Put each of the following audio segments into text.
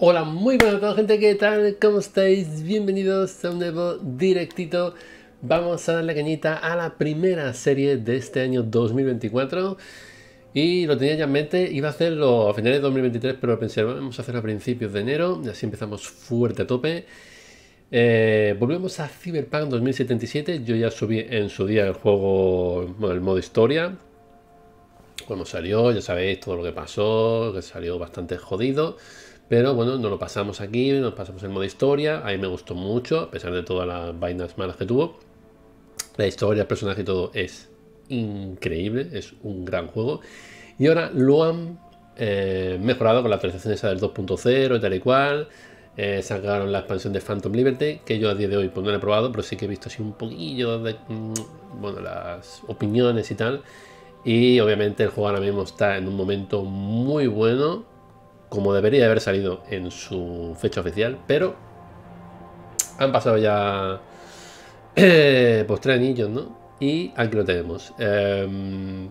Hola, muy buenas a gente, ¿qué tal? ¿Cómo estáis? Bienvenidos a un nuevo directito. Vamos a darle cañita a la primera serie de este año 2024. Y lo tenía ya en mente, iba a hacerlo a finales de 2023, pero pensé, vamos a hacerlo a principios de enero, y así empezamos fuerte a tope. Eh, volvemos a Cyberpunk 2077, yo ya subí en su día el juego, el modo historia. Cuando salió, ya sabéis todo lo que pasó, que salió bastante jodido. Pero bueno, nos lo pasamos aquí, nos pasamos el modo historia. A mí me gustó mucho, a pesar de todas las vainas malas que tuvo. La historia, el personaje y todo es increíble, es un gran juego. Y ahora lo han eh, mejorado con la actualización esa del 2.0 y tal y cual. Eh, sacaron la expansión de Phantom Liberty, que yo a día de hoy pues, no la he probado, pero sí que he visto así un poquillo de mm, bueno, las opiniones y tal. Y obviamente el juego ahora mismo está en un momento muy bueno como debería haber salido en su fecha oficial, pero han pasado ya eh, pues tres anillos, ¿no? Y aquí lo tenemos. Em,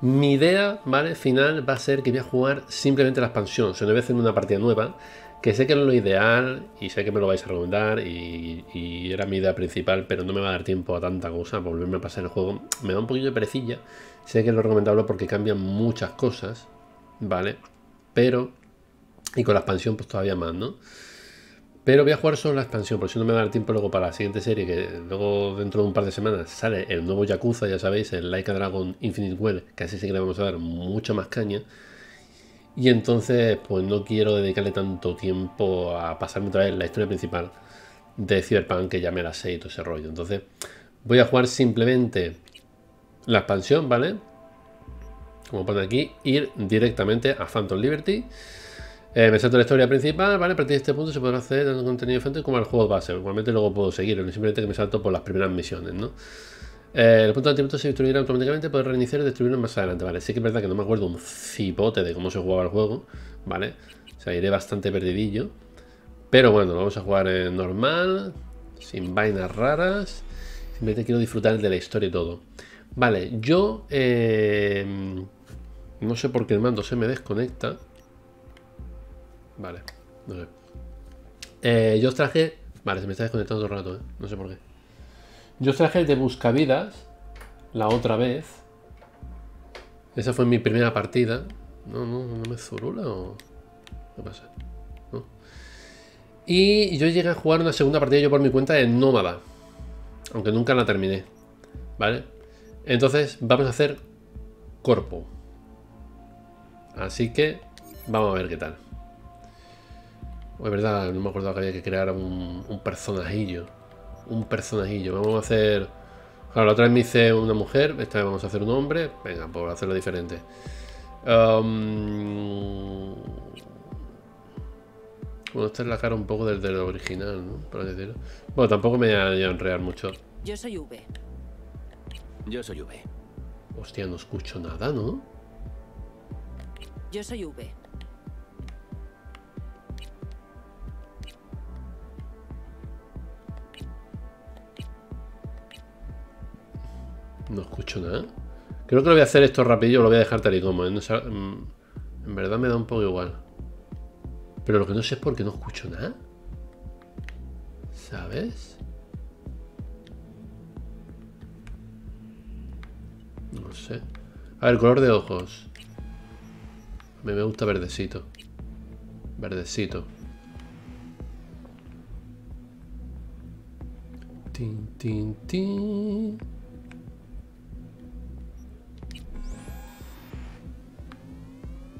mi idea, ¿vale? Final va a ser que voy a jugar simplemente la expansión. O sea, no a hacer una partida nueva. Que sé que es lo ideal y sé que me lo vais a recomendar y, y, era mi idea principal, pero no me va a dar tiempo a tanta cosa, volverme a pasar el juego. Me da un poquito de perecilla. Sé que es lo recomendable porque cambian muchas cosas, ¿vale? Pero, y con la expansión pues todavía más, ¿no? Pero voy a jugar solo la expansión, porque si no me va a dar tiempo luego para la siguiente serie, que luego dentro de un par de semanas sale el nuevo Yakuza, ya sabéis, el Like a Dragon Infinite Well, que así sí que le vamos a dar mucha más caña. Y entonces, pues no quiero dedicarle tanto tiempo a pasarme otra vez la historia principal de Cyberpunk, que ya me la sé y todo ese rollo. Entonces, voy a jugar simplemente la expansión, ¿vale? Como pone aquí, ir directamente a Phantom Liberty. Eh, me salto la historia principal, ¿vale? A partir de este punto se podrá hacer tanto contenido diferente como el juego base. Igualmente luego puedo seguir, simplemente que me salto por las primeras misiones, ¿no? Eh, el punto de antimuerto se destruirá automáticamente, puedo reiniciar y destruirlo más adelante, ¿vale? Sí que es verdad que no me acuerdo un cipote de cómo se jugaba el juego, ¿vale? O sea, iré bastante perdidillo. Pero bueno, vamos a jugar normal, sin vainas raras. Simplemente quiero disfrutar de la historia y todo. Vale, yo... Eh, no sé por qué el mando se me desconecta. Vale, no sé. Eh, yo os traje... Vale, se me está desconectando todo el rato, ¿eh? No sé por qué. Yo os traje el de Buscavidas la otra vez. Esa fue mi primera partida. No, no, no me zurula o... ¿Qué pasa? Y yo llegué a jugar una segunda partida yo por mi cuenta en Nómada. Aunque nunca la terminé. ¿Vale? Entonces vamos a hacer Corpo. Así que vamos a ver qué tal. Es verdad, no me acuerdo que había que crear un, personajillo. Un personajillo. Vamos a hacer... Claro, la otra vez me hice una mujer, esta vez vamos a hacer un hombre. Venga, por hacerlo diferente. Um... Bueno, esta es la cara un poco del, del original, ¿no? Por decirlo. Bueno, tampoco me voy a enredar mucho. Yo soy V. Yo soy V. Hostia, no escucho nada, ¿no? Yo soy V. No escucho nada. Creo que lo voy a hacer esto rápido, lo voy a dejar tal y como. ¿eh? Mm, en verdad me da un poco igual. Pero lo que no sé es por qué no escucho nada. ¿Sabes? No sé. A ver, color de ojos. Me gusta verdecito. Verdecito. Tin.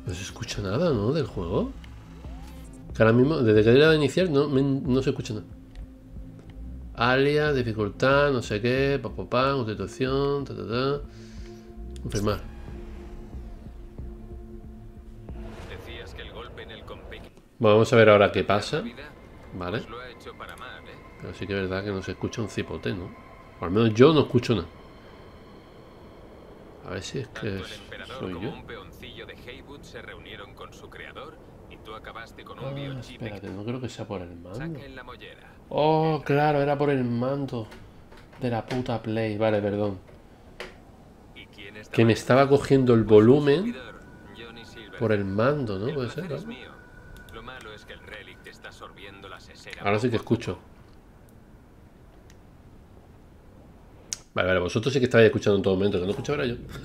No se escucha nada, ¿no? Del juego. Que ahora mismo, desde que era de iniciar, no, no se escucha nada. Alia, dificultad, no sé qué, pa, pa, pa, constitución, ta, ta, ta. Confirmar. Vamos a ver ahora qué pasa. Vale. Pero sí que es verdad que no se escucha un cipote, ¿no? O al menos yo no escucho nada. A ver si es que soy yo. Ah, espérate, no creo que sea por el mando. Oh, claro, era por el mando de la puta Play. Vale, perdón. Que me estaba cogiendo el volumen por el mando, ¿no? Puede ser, ¿no? malo es que el relic te está sorbiendo la sesera. Ahora sí que escucho. Vale, vale, vosotros sí que estáis escuchando en todo momento, que no escucho ahora yo.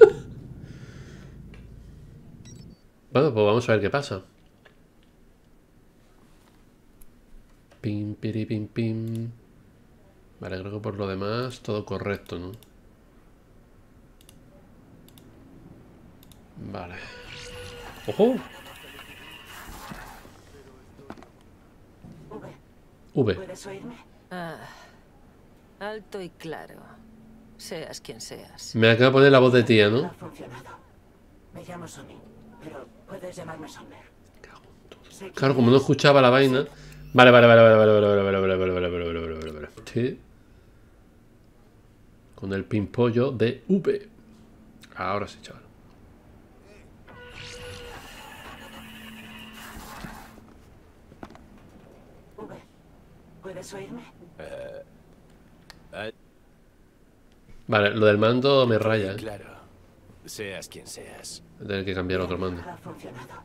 bueno, pues vamos a ver qué pasa. Pim, piri, pim, pim. Vale, creo que por lo demás todo correcto, ¿no? Vale. ¡Ojo! V. ¿puedes oírme? Ah, alto y claro. Seas quien seas. Me acaba de poner la voz de tía, No ¿no? ha funcionado. Me llamo Somi, pero puedes llamarme que Claro, como no escuchaba la vaina. Vale, vale, vale, vale, vale, vale, vale, vale, vale, vale, vale, vale, vale, vale, vale, vale. Sí. Con el pimpollo de V. Ahora sí, chaval. ¿Puedes oírme? Ah, Vale, lo del mando me raya, ¿eh? Claro. Seas quien seas. Voy a tener que cambiar otro mando. Ha funcionado.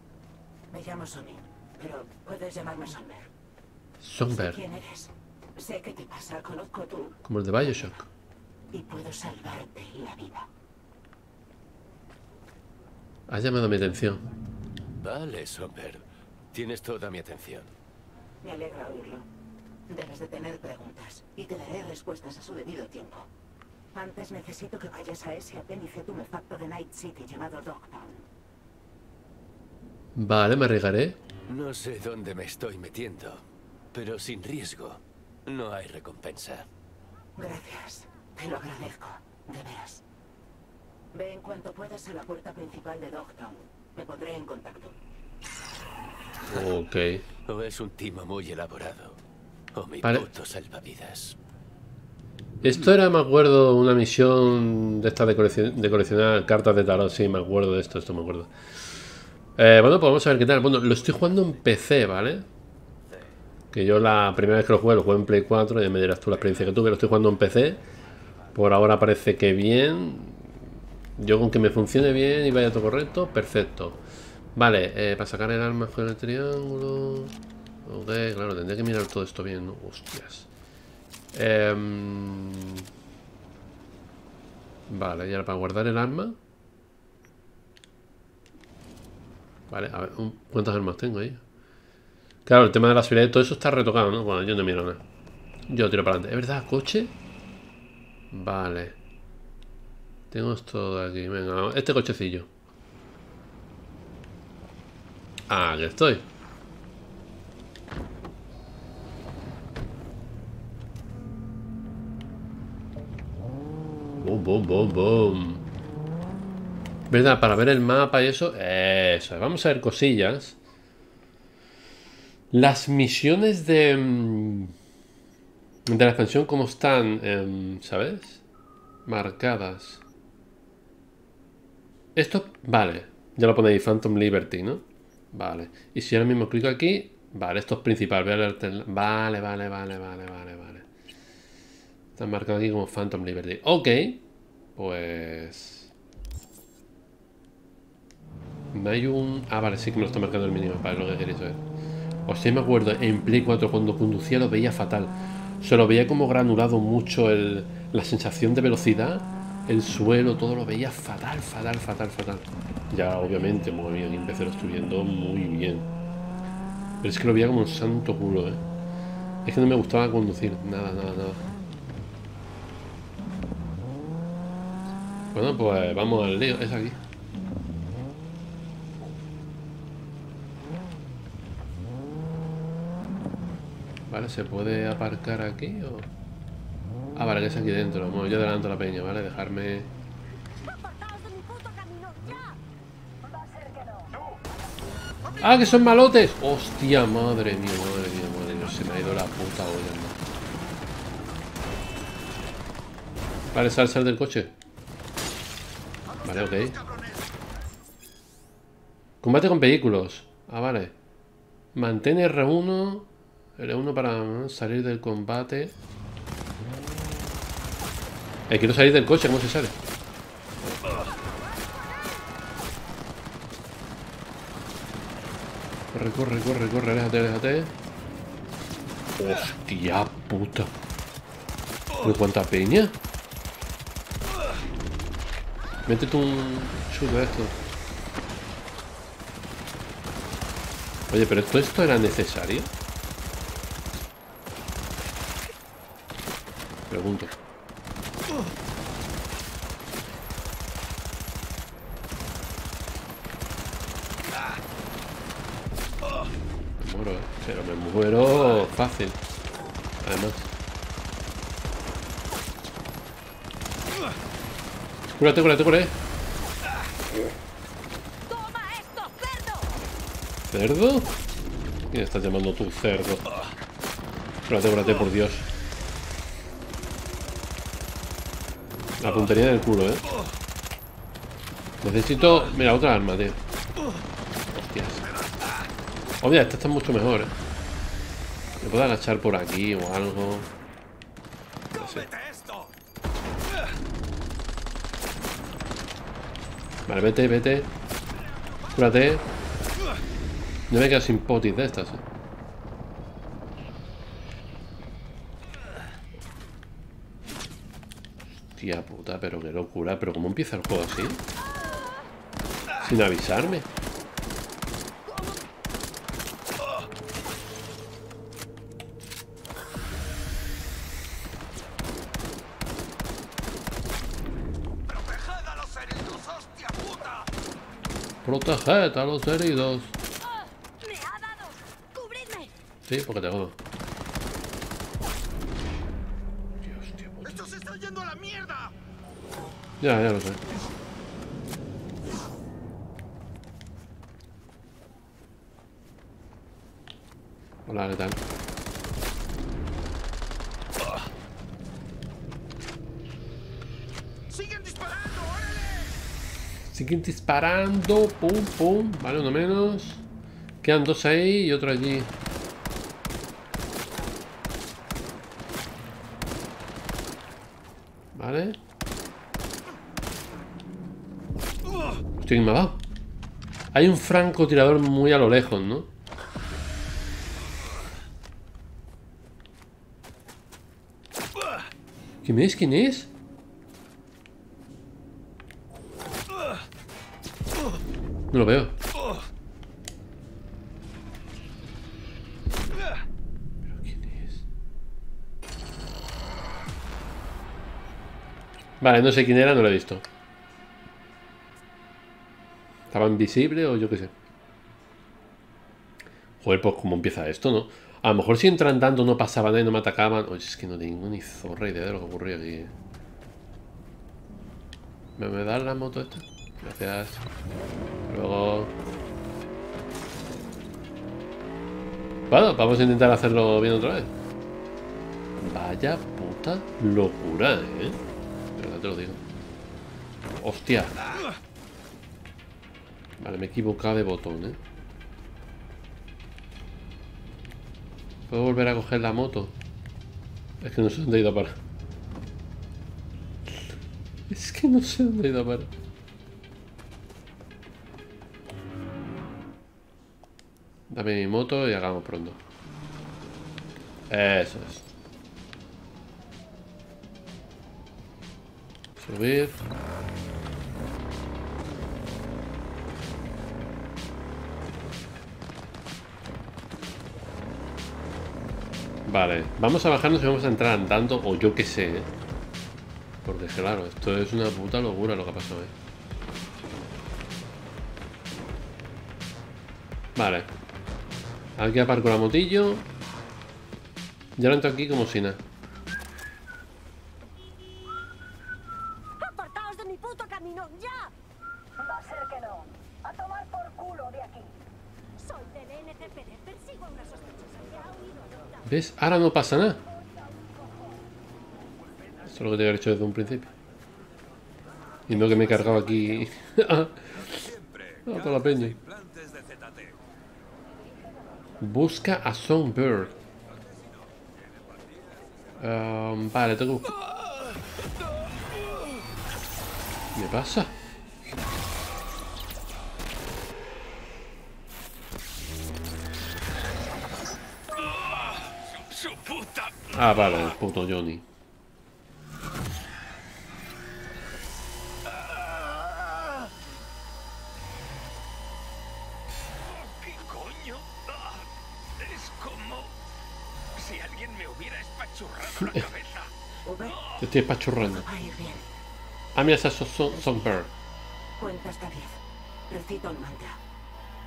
Me llamo Somi, pero puedes llamarme Sommer. Sé Songbird, quién eres. Sé qué te pasa, conozco tú como el de Bioshock. y puedo salvarte la vida. Ha llamado mi atención. Vale, Somber. Tienes toda mi atención. Me alegra oírlo. Debes de tener preguntas y te daré respuestas a su debido tiempo. Antes necesito que vayas a ese apéndice tumefacto de Night City llamado Dogtown. Vale, me arriesgaré. No sé dónde me estoy metiendo, pero sin riesgo no hay recompensa. Gracias. Te lo agradezco. De veras. Ve en cuanto puedas a la puerta principal de Dogtown. Me pondré en contacto. Ok. O es un timo muy elaborado, o mi puto salvavidas. Esto era, me acuerdo, una misión de esta de, coleccion- de coleccionar cartas de tarot. Sí, me acuerdo de esto, esto me acuerdo. Eh, bueno, pues vamos a ver qué tal. Bueno, lo estoy jugando en PC, ¿vale? Que yo la primera vez que lo jugué, lo jugué en Play 4, ya me dirás tú la experiencia que tuve. Lo estoy jugando en PC. Por ahora parece que bien. Yo con que me funcione bien y vaya todo correcto, perfecto. Vale, eh, para sacar el arma con el triángulo. Ok, claro, tendría que mirar todo esto bien, ¿no? Hostias. Em, vale, y ahora para guardar el arma. Vale, a ver, ¿cuántas armas tengo ahí? Claro, el tema de la seguridad todo eso está retocado, ¿no? Bueno, yo no miro nada. Yo tiro para adelante. ¿Es verdad? ¿Coche? Vale. Tengo esto de aquí. Venga, este cochecillo. Ah, aquí estoy. Boom, boom, boom, boom. ¿Verdad? Para ver el mapa y eso. Eso. Vamos a ver cosillas. Las misiones de. mm, De la expansión, ¿cómo están? Em, ¿Sabes? Marcadas. Esto. Vale. Ya lo pone ahí, Phantom Liberty, ¿no? Vale. Y si ahora mismo clico aquí. Vale, esto es principal. Voy a Vale, vale, vale, vale, vale, vale. Está marcado aquí como Phantom Liberty. Ok. Pues. No hay un. Ah, vale, sí que me lo está marcando el mínimo, para lo que queréis ver. O sea, me acuerdo, en Play 4 cuando conducía lo veía fatal. Se lo veía como granulado mucho el, la sensación de velocidad, el suelo, todo lo veía fatal, fatal, fatal, fatal. Ya, obviamente, como bien, en PC lo estoy viendo muy bien. Pero es que lo veía como un santo culo, ¿eh? Es que no me gustaba conducir, nada, nada, nada. Bueno, pues vamos al lío, es aquí. Vale, ¿se puede aparcar aquí o...? Ah, vale, que es aquí dentro. Yo adelanto la peña, ¿vale? Dejarme... ¡Ah, que son malotes! ¡Hostia, madre mía, madre mía, madre mía! Se me ha ido la puta olla. Vale, sal, sal del coche. Vale, ok. Combate con vehículos. Ah, vale. Mantén R1. R1 para salir del combate. Eh, quiero salir del coche, ¿cómo se sale? Corre, corre, corre, corre, déjate, déjate. Hostia puta. ¿Pero cuánta peña? Métete un chulo esto. Oye, pero ¿todo esto era necesario? Pregunto. Me muero, ¿eh? Pero me muero fácil. Además. Cúrate, cúrate, cúrate. ¡Toma esto, cerdo! ¿Cerdo? ¿Quién estás llamando tú cerdo? Cúrate, cúrate, por Dios. La puntería del culo, ¿eh? Necesito... Mira, otra arma, tío. Hostias. Obvio, esta está mucho mejor, ¿eh? Me puedo agachar por aquí o algo. No sé. Vale, vete, vete. Cúrate. Yo me quedo sin potis de estas, ¿eh? Hostia puta, pero qué locura. Pero ¿cómo empieza el juego así? Sin avisarme. Proteged a los heridos. ¡Me ha dado! ¡Cubridme! Sí, porque te jodo. Dios, tío. ¡Esto se está yendo a la mierda! Ya, ya lo sé. Hola, ¿qué tal? ¡Siguen disparando! ¡Órale! Siguen disparando. Pum, pum. Vale, uno menos. Quedan dos ahí y otro allí. Vale. Hostia, ¿quién me ha dado? Hay un francotirador muy a lo lejos, ¿no? ¿Quién es? ¿Quién es? Lo veo. ¿Pero quién es? Vale, no sé quién era, no lo he visto. ¿Estaba invisible o yo qué sé? Joder, pues cómo empieza esto, ¿no? A lo mejor si entran dando no pasaban ahí, no me atacaban. Oye, es que no tengo ni zorra idea de lo que ocurrió aquí. ¿Me, me das la moto esta? Gracias. Luego... Bueno, vamos a intentar hacerlo bien otra vez. Vaya puta locura, ¿eh? Verdad te lo digo. Hostia. Vale, me he equivocado de botón, ¿eh? ¿Puedo volver a coger la moto? Es que no sé dónde he ido a parar. Es que no sé dónde he ido a parar. Dame mi moto y hagamos pronto. Eso es. Subir. Vale, vamos a bajarnos y vamos a entrar andando, o yo qué sé, ¿eh? Porque claro, esto es una puta locura lo que ha pasado, ¿eh? Vale. Aquí aparco la motillo. Y ahora entro aquí como si nada. ¡Apartaos de mi puto camino, ya! Va a ser que no. A tomar por culo de aquí. Soy del NCPD, persigo a una sospechosa que ha huido a Doctor. ¿Ves? Ahora no pasa nada. Eso es lo que te había hecho desde un principio. Y no que me he cargado aquí. a toda la peña. Busca a Songbird. Um, vale, tengo que ¿Qué pasa? Ah, vale, el puto Johnny. Estoy a ir bien. Ah, Son- Songbird. Cuenta hasta 10. Recita un mantra.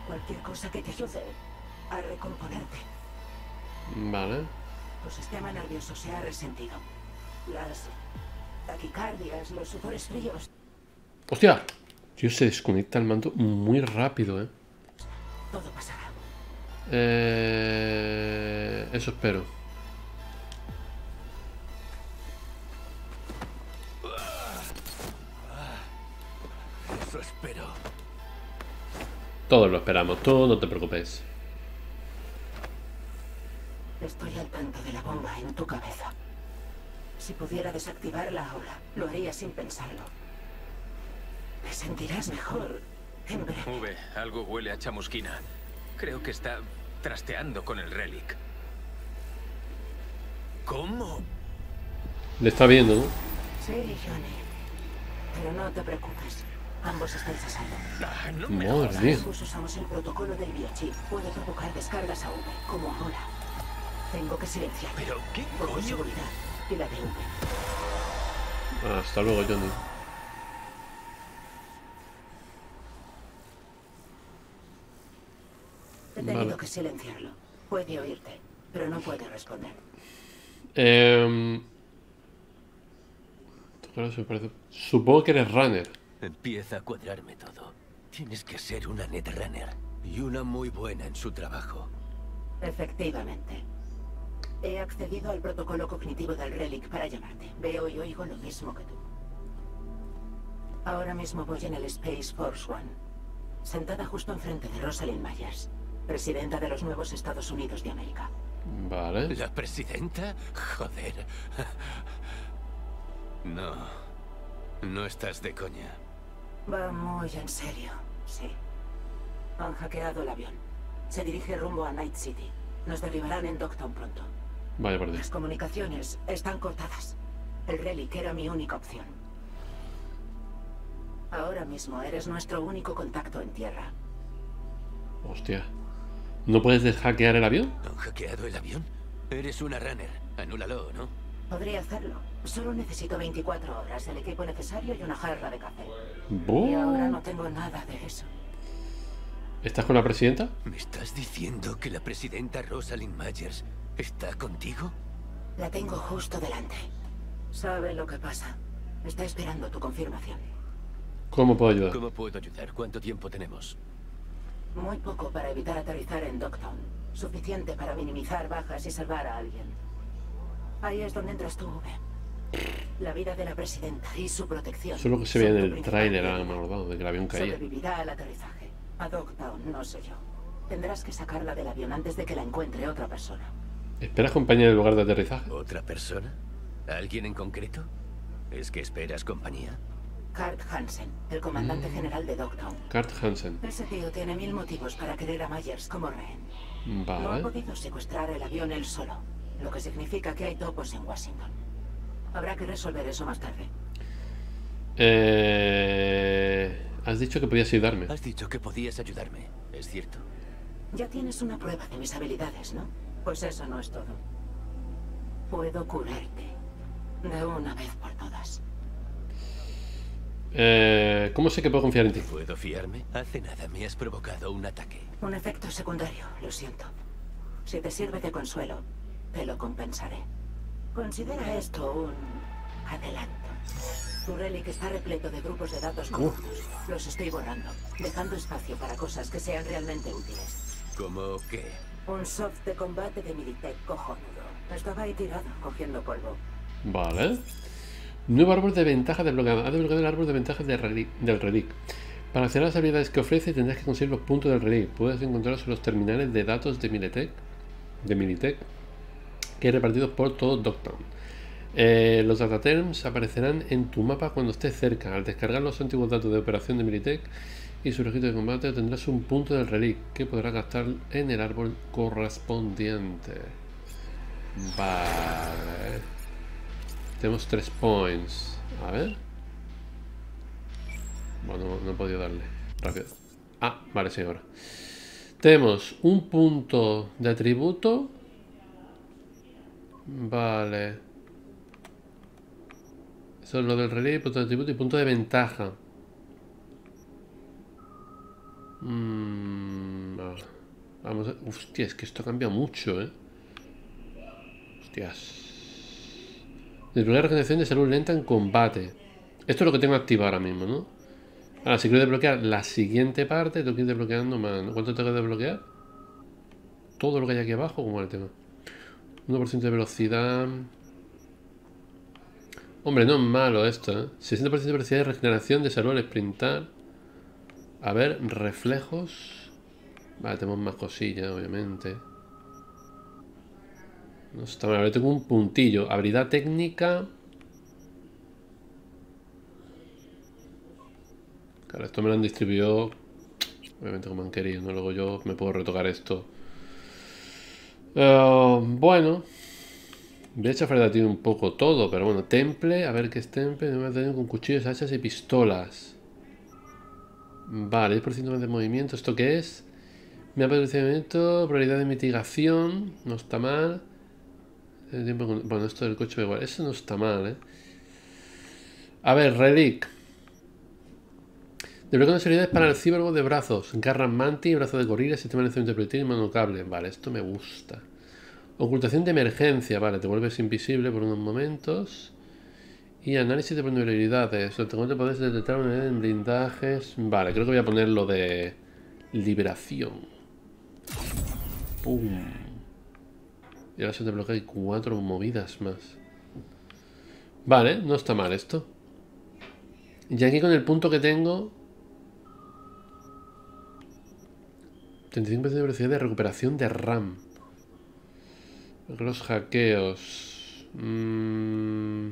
Cualquier cosa que te ayude a recomponerte. Vale. Tu sistema nervioso se ha resentido. Las taquicardias, los sudores fríos. ¡Hostia! Tío, se desconecta el mando muy rápido, ¿eh? Todo pasará. Eh, Eso espero. Eso espero. Todos lo esperamos, tú no te preocupes. Estoy al tanto de la bomba en tu cabeza. Si pudiera desactivarla ahora, lo haría sin pensarlo. Te sentirás mejor en breve. V, algo huele a chamusquina. Creo que está trasteando con el relic. ¿Cómo? Le está viendo, ¿no? Sí, Johnny. Pero no te preocupes. Ambos estáis a salvo. Ah, no me Madre mía. Ambos usamos el protocolo del biochip. Puede provocar descargas a V, como ahora. Tengo que silenciar. ¿Pero qué Por coño? seguridad y la de V. Hasta luego, Johnny. He tenido Vale. que silenciarlo. Puede oírte, pero no puede responder. Claro, se parece- Supongo que eres runner. Empieza a cuadrarme todo. Tienes que ser una netrunner. Y una muy buena en su trabajo. Efectivamente. He accedido al protocolo cognitivo del Relic para llamarte. Veo y oigo lo mismo que tú. Ahora mismo voy en el Space Force One, sentada justo enfrente de Rosalind Myers, presidenta de los nuevos Estados Unidos de América. Vale. ¿La presidenta? Joder. No. No estás de coña. Va muy en serio, sí. Han hackeado el avión. Se dirige rumbo a Night City. Nos derribarán en Dogtown pronto. Vaya por Dios. Las comunicaciones están cortadas. El Relic era mi única opción. Ahora mismo eres nuestro único contacto en tierra. Hostia. ¿No puedes deshackear el avión? ¿Han hackeado el avión? Eres una runner. Anúlalo, ¿no? Podría hacerlo. Solo necesito 24 horas, el equipo necesario y una jarra de café. Y Buh. ahora no tengo nada de eso. ¿Estás con la presidenta? ¿Me estás diciendo que la presidenta Rosalind Myers está contigo? La tengo justo delante. Sabe lo que pasa. Está esperando tu confirmación. ¿Cómo puedo ayudar? ¿Cómo puedo ayudar? ¿Cuánto tiempo tenemos? Muy poco para evitar aterrizar en Dogtown. Suficiente para minimizar bajas y salvar a alguien. Ahí es donde entras tú, V. La vida de la presidenta y su protección. Eso es lo que se ve son en el tráiler, ahora me acordado, de que el avión caía. Sobrevivirá al aterrizaje. A Dogtown, no sé yo. Tendrás que sacarla del avión antes de que la encuentre otra persona. ¿Esperas compañía en el lugar de aterrizaje? ¿Otra persona? ¿Alguien en concreto? ¿Es que esperas compañía? Kurt Hansen, el comandante Mm. general de Dogtown. Kurt Hansen. Ese tío tiene mil motivos para querer a Myers como rehén. No ha Vale. podido secuestrar el avión él solo, lo que significa que hay topos en Washington. Habrá que resolver eso más tarde. Eh... Has dicho que podías ayudarme. Has dicho que podías ayudarme, ¿es cierto? Ya tienes una prueba de mis habilidades, ¿no? Pues eso no es todo. Puedo curarte. De una vez por todas. Eh... ¿Cómo sé que puedo confiar en ti? ¿Puedo fiarme? Hace nada me has provocado un ataque. Un efecto secundario, lo siento. Si te sirve de consuelo, te lo compensaré. Considera esto un adelanto. Tu relic está repleto de grupos de datos corruptos. Los estoy borrando, dejando espacio para cosas que sean realmente útiles. ¿Cómo qué? Un soft de combate de Militech cojonudo. Estaba ahí tirado, cogiendo polvo. Vale. Nuevo árbol de ventaja desbloqueado. Ha desbloqueado el árbol de ventajas del relic. Del relic. Para acceder a las habilidades que ofrece tendrás que conseguir los puntos del relic. Puedes encontrarlos en los terminales de datos de Militech, de Militech que repartidos por todo Dogtown. Eh, los dataterms aparecerán en tu mapa cuando estés cerca. Al descargar los antiguos datos de operación de Militech y su registro de combate tendrás un punto del relic que podrás gastar en el árbol correspondiente. Vale. Tenemos tres points. A ver. Bueno, no he podido darle. Rápido. Ah, vale, sí, ahora. Tenemos un punto de atributo. Vale. Eso es lo del relay, punto de atributo y punto de ventaja. Mm, vamos a... Hostia, es que esto cambia mucho, ¿eh? Hostias. Desbloquear regeneración de salud lenta en combate. Esto es lo que tengo activado ahora mismo, ¿no? Ahora, si quiero desbloquear la siguiente parte, tengo que ir desbloqueando más. ¿Cuánto tengo que desbloquear? Todo lo que hay aquí abajo, ¿cómo es el tema? 1% de velocidad. Hombre, no es malo esto, ¿eh? 60% de velocidad de regeneración de salud al sprintar. A ver, reflejos. Vale, tenemos más cosillas, obviamente. No está mal, ahora tengo un puntillo. Habilidad técnica. Claro, esto me lo han distribuido. Obviamente como han querido, ¿no? Luego yo me puedo retocar esto. Eh, bueno. Voy a echar a ti un poco todo, pero bueno, temple, a ver qué es temple, me con cuchillos, hachas y pistolas. Vale, 10% más de movimiento, ¿esto qué es? Me ha movimiento, probabilidad de mitigación, no está mal. Con- Bueno, esto del coche igual, eso no está mal, ¿eh? A ver, relic. Desbloqueo unas habilidades para el ciborgo de brazos. Garra manti, brazo de gorila, sistema de lanzamiento de proyectil y mano cable. Vale, esto me gusta. Ocultación de emergencia, vale, te vuelves invisible por unos momentos. Y análisis de vulnerabilidades. O te puedes detectar una unidad en blindajes. Vale, creo que voy a poner lo de liberación. Pum. Y ahora se te bloquea cuatro movidas más. Vale, no está mal esto. Y aquí con el punto que tengo... 35% de velocidad de recuperación de RAM. Los hackeos. Mm.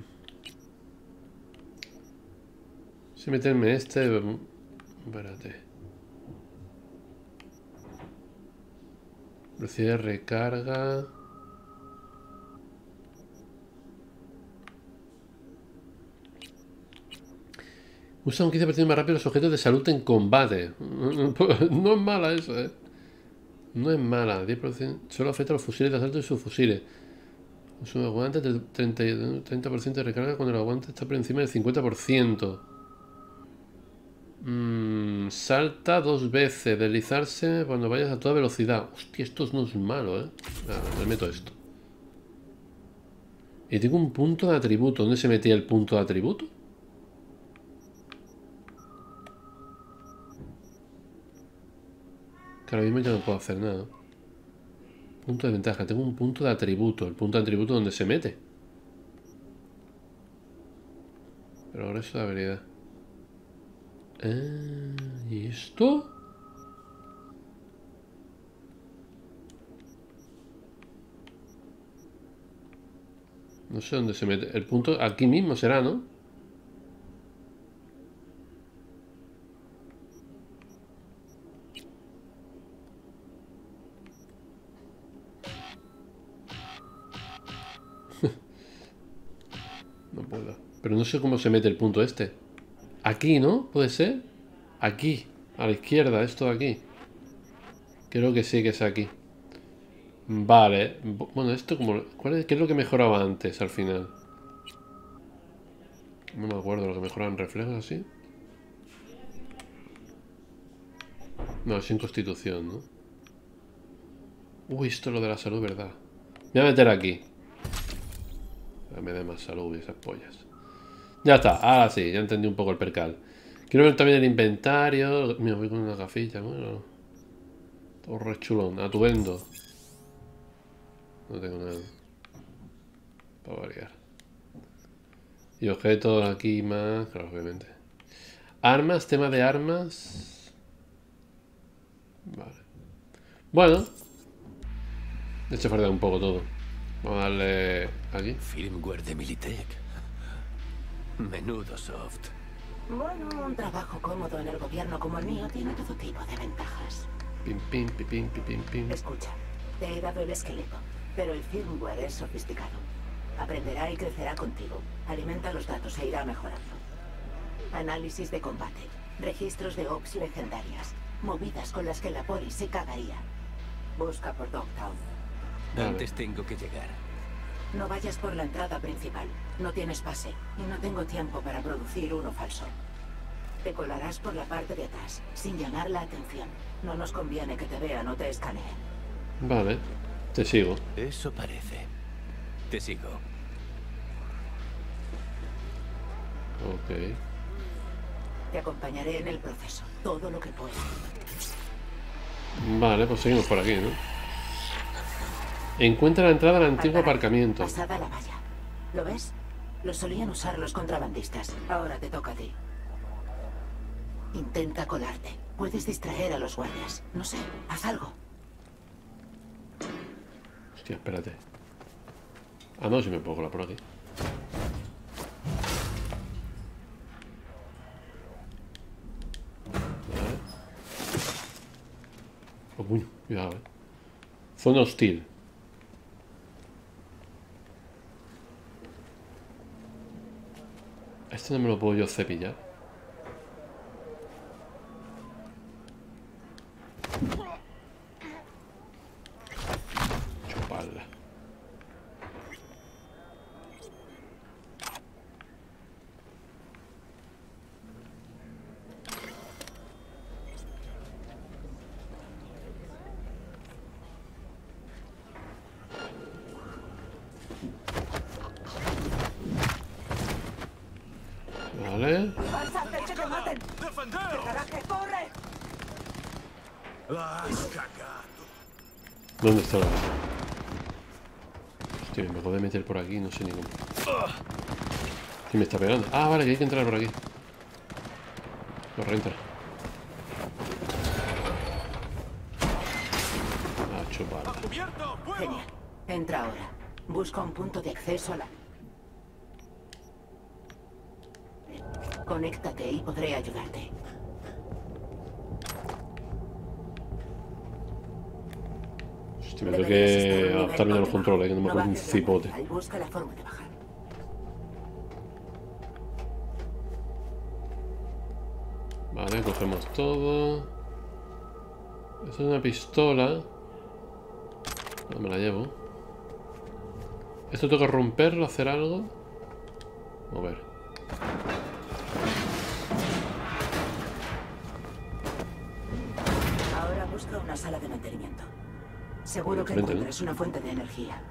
Si meterme este. Espérate. Velocidad de recarga. Usa un 15% más rápido los objetos de salud en combate. No es mala eso, eh. No es mala. 10% solo afecta a los fusiles de asalto y sus fusiles. De aguante, 30, 30% de recarga cuando el aguante está por encima del 50%. Mm, salta dos veces, deslizarse cuando vayas a toda velocidad. Hostia, esto no es malo, ¿eh? Ah, meto esto. Y tengo un punto de atributo. ¿Dónde se metía el punto de atributo? Que ahora mismo ya no puedo hacer nada. Punto de ventaja. Tengo un punto de atributo. El punto de atributo donde se mete. Pero ahora eso de habilidad. Ah, ¿Y esto? No sé dónde se mete. El punto aquí mismo será, ¿no? No puedo. Pero no sé cómo se mete el punto este. Aquí, ¿no? ¿Puede ser? Aquí. A la izquierda, esto de aquí. Creo que sí que es aquí. Vale. Bu- Bueno, esto como... ¿cuál es, ¿Qué es lo que mejoraba antes al final? No me acuerdo lo que mejoraban reflejos así. No, es en constitución, ¿no? Uy, esto es lo de la salud, ¿verdad? Me voy a meter aquí. Me dé más salud y esas pollas. Ya está, ahora sí, ya entendí un poco el percal. Quiero ver también el inventario. Mira, voy con una gafilla, bueno. Todo re chulón. Atuendo. No tengo nada. Para variar. Y objetos aquí más, claro, obviamente. Armas, tema de armas. Vale. Bueno. He hecho un poco todo. Vamos a darle aquí. Firmware de Militech. Menudo soft. Bueno, un trabajo cómodo en el gobierno como el mío tiene todo tipo de ventajas. Pim, pim, pim, pim, pim, pim, pim. Escucha, te he dado el esqueleto. Pero el firmware es sofisticado. Aprenderá y crecerá contigo. Alimenta los datos e irá mejorando. Análisis de combate. Registros de ops legendarias. Movidas con las que la poli se cagaría. Busca por Dogtown. Antes tengo que llegar. No vayas por la entrada principal. No tienes pase. Y no tengo tiempo para producir uno falso. Te colarás por la parte de atrás, sin llamar la atención. No nos conviene que te vean o te escaneen. Vale, te sigo. Eso parece. Te sigo. Ok. Te acompañaré en el proceso, todo lo que pueda. Vale, pues seguimos por aquí, ¿no? Encuentra la entrada al antiguo aparcamiento. Pasada la valla. ¿Lo ves? Lo solían usar los contrabandistas. Ahora te toca a ti. Intenta colarte. Puedes distraer a los guardias. No sé, haz algo. Hostia, espérate. Ah, no, si me puedo colar por aquí. Vale. Oh, cuidado, eh. Zona hostil. Este no me lo puedo yo cepillar. Chuparla. Vale. ¡Vas a hacer que te maten! ¡Defendeos! ¡Caraje, corre! ¡Has cagado! ¿Dónde está la Hostia, me acabo de meter por aquí, no sé ni cómo. ¿Quién me está pegando? Ah, vale, que hay que entrar por aquí. Corre, entra. Ah, chupada. Genial. Entra ahora. Busca un punto de acceso a la... Conéctate y podré ayudarte. Hostia, me que adaptarme a los controles, que no me acuerdo un cipote. manija y Busca la forma de bajar. Vale, cogemos todo. Esta es una pistola. No me la llevo. ¿Esto tengo que romperlo, hacer algo? Mover. Ahora busca una sala de mantenimiento. Seguro que encuentras una fuente de energía.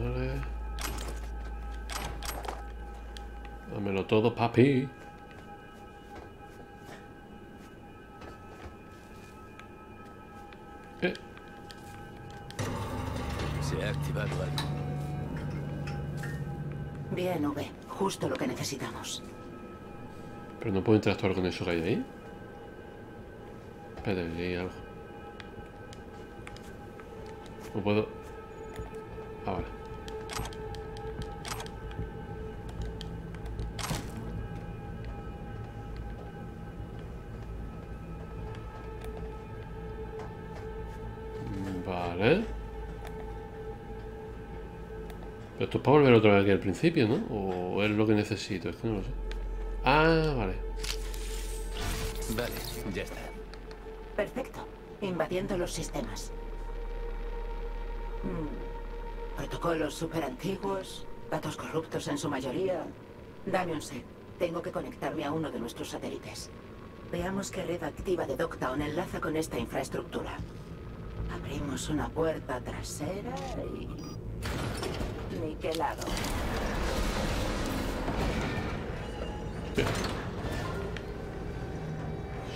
Vale. Dámelo todo, papi. Justo lo que necesitamos. pero no puedo interactuar con eso que hay ahí. Que hay algo. No puedo. Al principio, ¿no? O es lo que necesito, es que no lo sé. Ah, vale. Vale, ya está. Perfecto. Invadiendo los sistemas. Mm, Protocolos super antiguos, datos corruptos en su mayoría. Dame un sec. Tengo que conectarme a uno de nuestros satélites. Veamos qué red activa de Dogtown enlaza con esta infraestructura. Abrimos una puerta trasera y... Niquelado.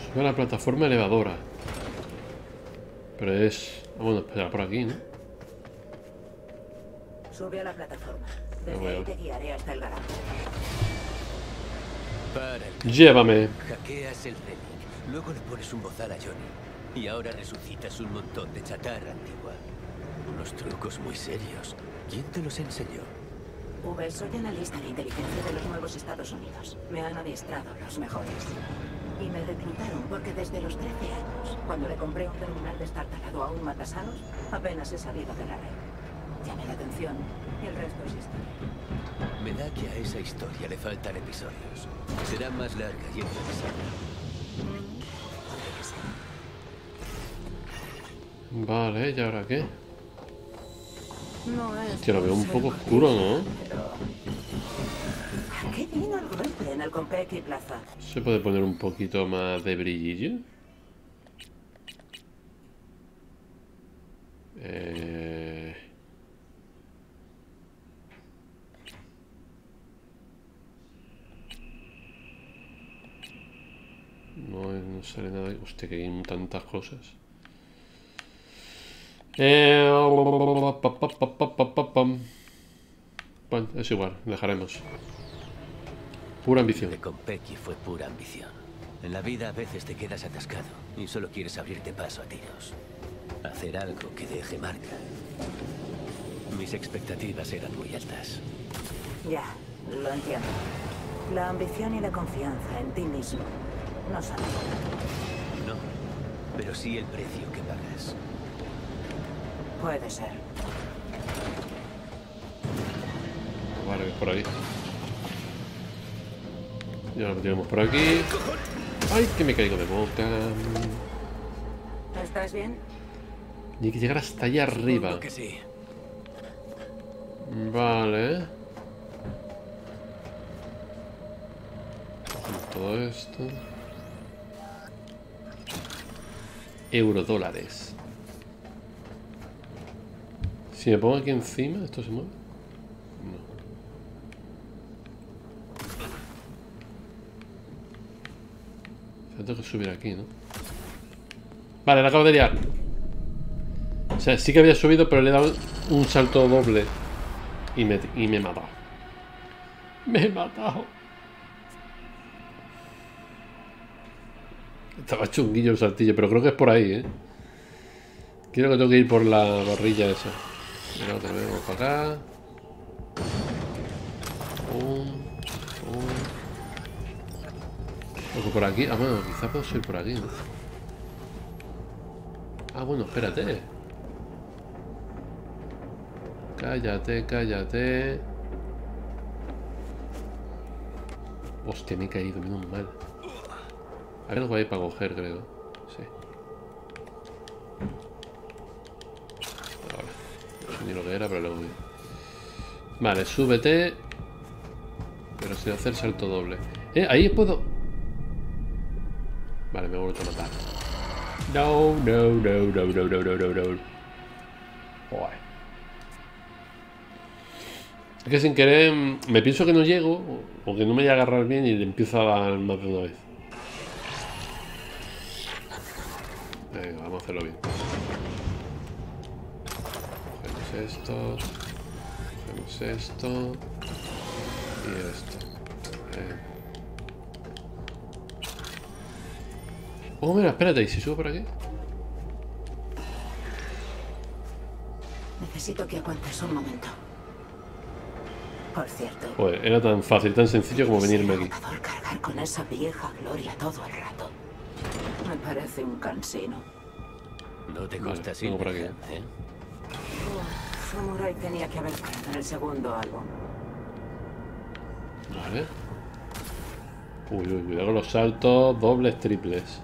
Sube a la plataforma elevadora. Pero es... Bueno, espera, por aquí, ¿no? Sube a la plataforma. Desde bueno. ahí te guiaré hasta el garaje. Para el... Llévame. Hackeas el relic. Luego le pones un bozal a Johnny. Y ahora resucitas un montón de chatarra antigua. Unos trucos muy serios. ¿Quién te los enseñó? V, soy analista de inteligencia de los nuevos Estados Unidos. Me han adiestrado los mejores. Y me reclutaron porque desde los 13 años, cuando le compré un terminal destartalado a un matasanos, apenas he salido de la red. Llamé la atención y el resto es historia. Me da que a esa historia le faltan episodios. Será más larga y sea. Vale, ¿y ahora qué? No es Que lo veo un poco oscuro, ¿no? pero- ¿A qué vino el golpe en el Compeki Plaza? ¿Se puede poner un poquito más de brillillo? Eh... No, no sale nada. Hostia, que hay tantas cosas. Eh... Bueno, es igual, dejaremos. Pura ambición. De Compeki fue pura ambición. En la vida a veces te quedas atascado y solo quieres abrirte paso a tiros. Hacer algo que deje marca. Mis expectativas eran muy altas. Ya, lo entiendo. La ambición y la confianza en ti mismo no son No, pero sí el precio que pagas. Puede ser. Vale, que es por ahí. Ya lo tenemos por aquí. ¡Ay, que me caigo de boca! ¿Estás bien? Y hay que llegar hasta allá arriba. Que sí. Vale. Todo esto. Eurodólares. Si me pongo aquí encima, ¿esto se mueve? No. Tengo que subir aquí, ¿no? Vale, la acabo de liar. O sea, sí que había subido, pero le he dado un salto doble. Y me, y me he matado. Me he matado. Estaba chunguillo el saltillo, pero creo que es por ahí, ¿eh? Creo que tengo que ir por la barrilla esa. Mira, otra vez, vamos para acá. Pum, pum. Ojo por aquí. Ah, bueno, quizá puedo subir por aquí, ¿no? Ah, bueno, espérate. Cállate, cállate. Hostia, me he caído, menos mal. Hay algo ahí para coger, creo. Sí. Ahora. No sé ni lo que era. Vale, súbete. Pero sin hacer salto doble. Eh, ahí puedo. Vale, me he a matar. No, no, no, no, no, no, no, no, no. Es que sin querer mm, me pienso que no llego o que no me voy a agarrar bien y le empiezo a dar más de una vez. Venga, vamos a hacerlo bien. Esto. Cogemos esto. Y esto. Eh. Oh, mira, espérate, ¿y si subo por aquí? Necesito que aguantes un momento. Por cierto, Joder, era tan fácil, tan sencillo como venirme aquí. cargar con esa vieja gloria todo el rato. Me parece un cansino. No te Vale, gusta vengo por aquí. ¿eh? Samurai tenía que haber en el segundo álbum. Vale. Uy, uy, cuidado con los saltos dobles, triples.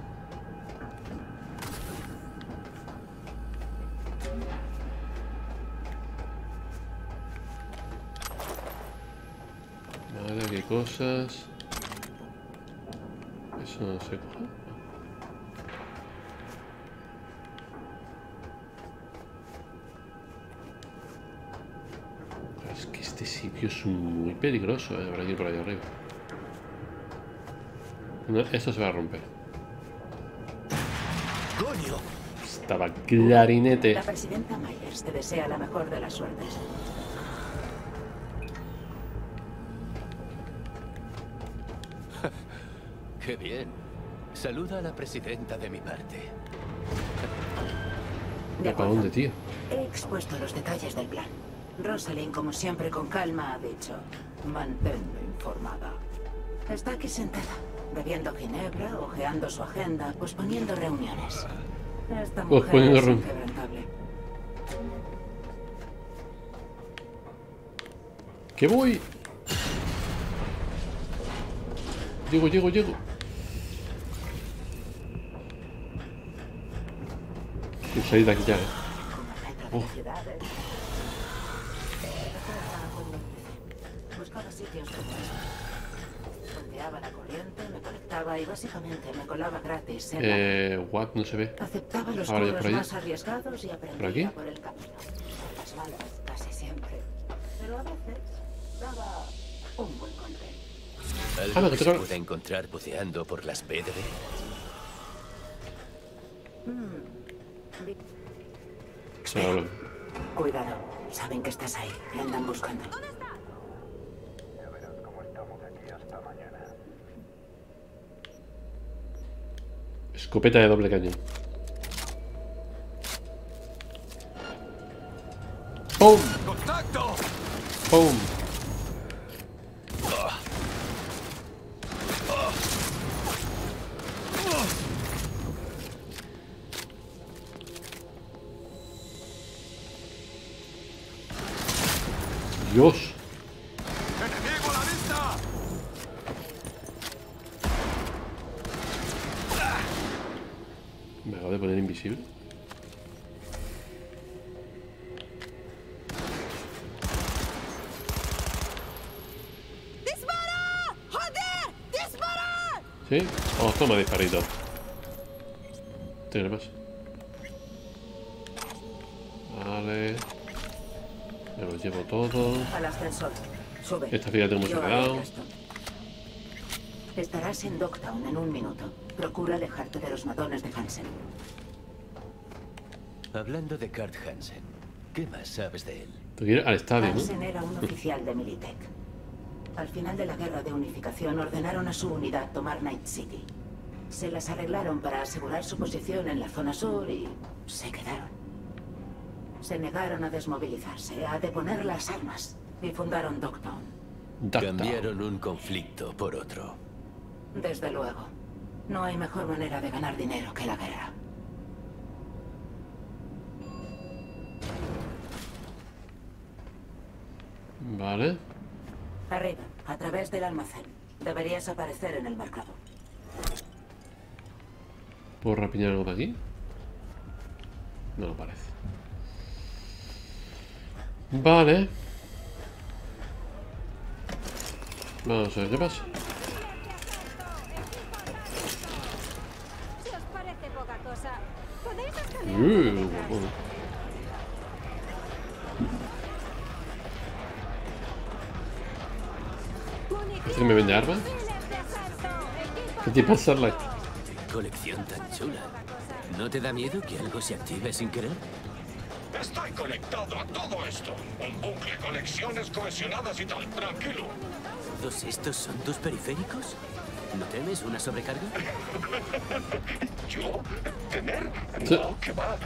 Vale, qué cosas. Eso no se coge. Sitio es muy peligroso, ¿eh? Habrá que ir por ahí arriba. No, esto se va a romper. ¡Coño! Estaba clarinete. La presidenta Myers te desea la mejor de las suertes. ¡Qué bien! Saluda a la presidenta de mi parte. De ¿Para dónde, tío? He expuesto los detalles del plan. Rosalind, como siempre, con calma, ha dicho, manténme informada. Está aquí sentada, bebiendo ginebra, hojeando su agenda, posponiendo reuniones. Esta mujer Posponiendo es inquebrantable. ¡Que voy! Llego, llego, llego. Quiero salir de aquí ya, eh. Metro de ciudades. Buscaba sitios como estos. Sondeaba la corriente, conectaba y básicamente me colaba gratis en la Eh, what? No se ve. Aceptaba los Ahora por ahí. más arriesgados y aprendía aquí? por el camino. Las malas, casi siempre. Pero a veces daba un buen golpe. Algo Ah, no, que se pueda encontrar buceando por las pedreras. Ahora, Cuidado, saben que estás ahí y andan buscando. Escopeta de doble cañón. ¡Pum! ¡Contacto! ¡Pum! Esta fila tengo mucho cuidado. Estarás en Dogtown en un minuto. Procura alejarte de los matones de Hansen. Hablando de Kurt Hansen, ¿qué más sabes de él? Que ir al estadio, ¿no? Hansen era un oficial de Militech. Al final de la guerra de unificación ordenaron a su unidad tomar Night City. Se las arreglaron para asegurar su posición en la zona sur y se quedaron. Se negaron a desmovilizarse, a deponer las armas y fundaron Dogtown. Cambiaron un conflicto por otro. Desde luego. No hay mejor manera de ganar dinero que la guerra. Vale. Arriba, a través del almacén. Deberías aparecer en el mercado. ¿Puedo rapiñar algo de aquí? No lo parece. Vale. Vamos a ver qué pasa. Si os parece poca cosa, podéis escanear Uh, bueno. ¿Este que me vende armas? ¿Qué te pasa. ¿Qué colección tan chula? ¿No te da miedo que algo se active sin querer? Estoy conectado a todo esto. Un bucle, conexiones cohesionadas y tal. Tranquilo. ¿Todos estos son tus periféricos? ¿No temes una sobrecarga? ¿Yo? ¿Tener? Sí. No, que va.